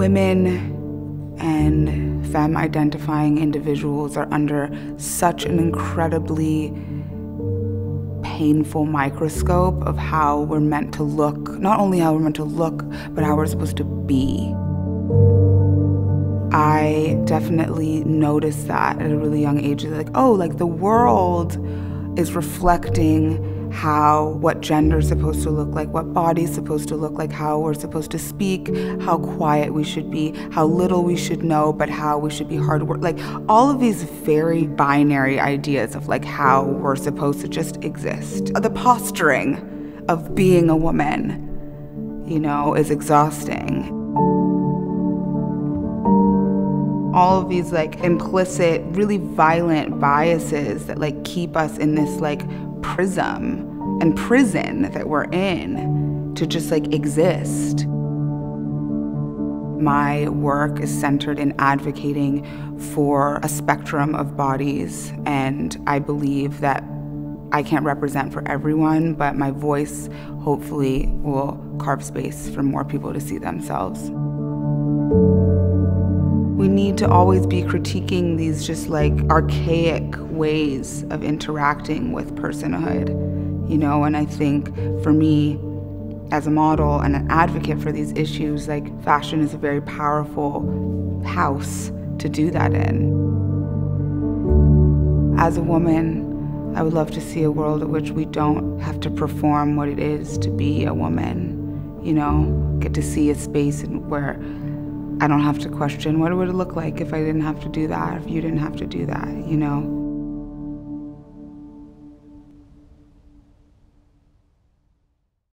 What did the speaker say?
women and femme identifying individuals are under such an incredibly painful microscope of how we're meant to look, not only how we're meant to look, but how we're supposed to be. I definitely noticed that at a really young age. Like, oh, like the world is reflecting how what gender is supposed to look like, what body is supposed to look like, how we're supposed to speak, how quiet we should be, how little we should know, but how we should be hard work. Like all of these very binary ideas of like how we're supposed to just exist. The posturing of being a woman, you know, is exhausting all of these like implicit really violent biases that like keep us in this like prism and prison that we're in to just like exist. My work is centered in advocating for a spectrum of bodies and i believe that I can't represent for everyone, but my voice hopefully will carve space for more people to see themselves we need to always be critiquing these just like archaic ways of interacting with personhood, you know, and I think for me, as a model and an advocate for these issues, like fashion is a very powerful house to do that in. As a woman, I would love to see a world in which we don't have to perform what it is to be a woman, you know, get to see a space where I don't have to question what it would look like if I didn't have to do that, if you didn't have to do that, you know?